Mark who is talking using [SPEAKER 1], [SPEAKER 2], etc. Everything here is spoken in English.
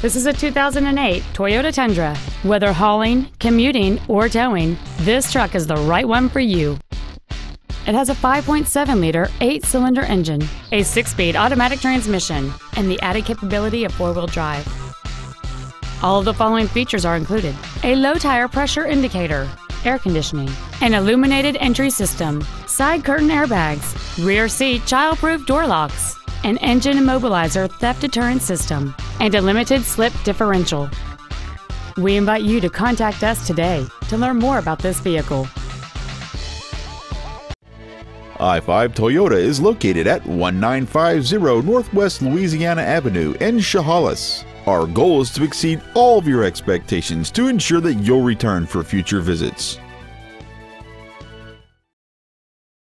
[SPEAKER 1] This is a 2008 Toyota Tundra. Whether hauling, commuting, or towing, this truck is the right one for you. It has a 5.7 liter, 8 cylinder engine, a 6 speed automatic transmission, and the added capability of 4 wheel drive. All of the following features are included a low tire pressure indicator, air conditioning, an illuminated entry system, side curtain airbags, rear seat child-proof door locks, an engine immobilizer theft deterrent system, and a limited slip differential. We invite you to contact us today to learn more about this vehicle.
[SPEAKER 2] I 5 Toyota is located at 1950 Northwest Louisiana Avenue in Chehalis. Our goal is to exceed all of your expectations to ensure that you'll return for future visits.